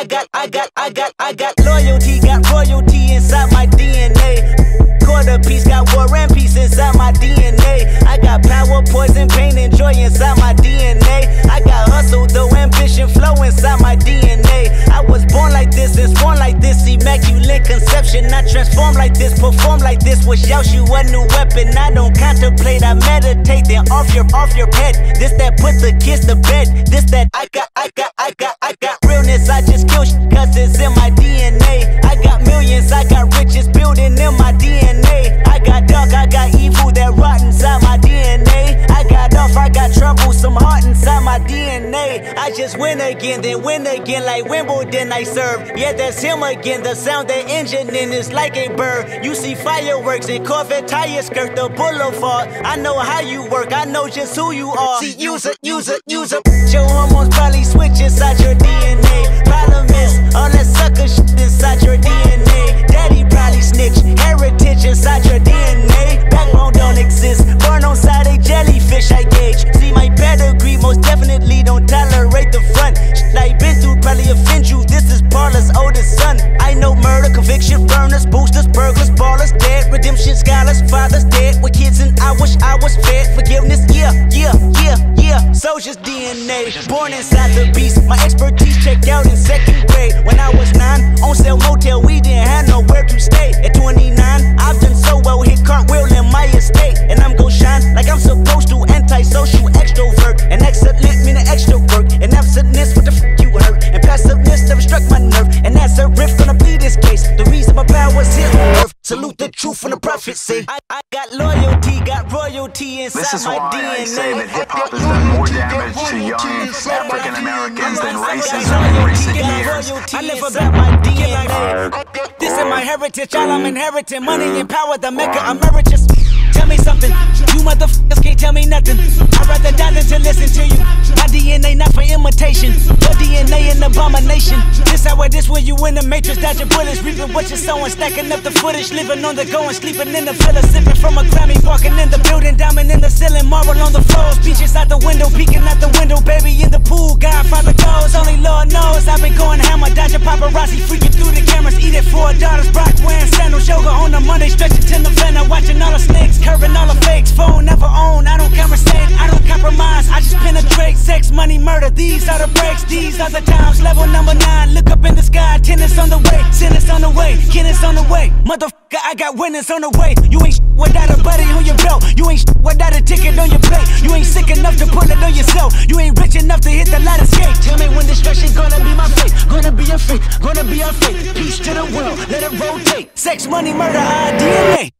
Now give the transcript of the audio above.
I got, I got, I got, I got loyalty, got royalty inside my DNA. Quarter piece, got war and peace inside my DNA. I got power, poison, pain, and joy inside my DNA. I got hustle, though ambition, flow inside my DNA. I was born like this and born like this, immaculate conception. I transform like this, perform like this. Was Yeshua new weapon. I don't contemplate, I meditate. Then off your, off your head. This that put the kids to bed. This that I got, I got, I got, I got realness. I just kill sh- cause it's in my DNA. I got millions, I got riches building in my DNA. I got dark, I got evil that rot inside my DNA. I got off, I got trouble, some heart inside my DNA. I just win again, then win again like Wimbledon I serve. Yeah, that's him again. The sound that engine in is like a bird. You see fireworks and Corvette tires skirt the boulevard. I know how you work, I know just who you are. See, use it, use it, use it. Your hormones probably switch Was fed. Forgiveness, yeah, yeah, yeah, yeah. Soldier's DNA, born inside the beast. My expertise checked out in second grade when I was nine. On sale motel, we didn't have nowhere from. I, I got loyalty, got royalty inside This is my why DNA. I say that hip hop has done more damage to young African Americans than racism in recent years. I live about my DNA. This is my heritage, all I'm inheriting. Money and power, the maker emeritus. Tell me something, you motherfuckers can't tell me nothing. I'd rather die than to listen to you. My DNA not for imitation. Your DNA an abomination. This how it is when you in the matrix, dodging bullets, reaping what you're sowing, stacking up the footage, living on the go and sleeping in the villa, sipping from a Grammy, walking in the building, diamond in the ceiling, marble on the floors, beaches out the window, peeking out the window, baby in the pool, Godfather goes, only Lord knows I've been going hammer, dodging paparazzi, freaking through the cameras, eating four daughters, Brock wearing sandals, yoga on a Monday, stretching to November, watching all the snakes, curving all the these are the breaks, these are the times, level number nine, look up in the sky, tennis on the way, tennis on the way, tennis on the way, motherfucker, I got winners on the way, you ain't without a buddy on your belt, you ain't without a ticket on your plate, you ain't sick enough to pull it on yourself, you ain't rich enough to hit the ladder skate, tell me when destruction gonna be my fate, gonna be a fate, gonna be a fate, peace to the world, let it rotate, sex, money, murder, our DNA.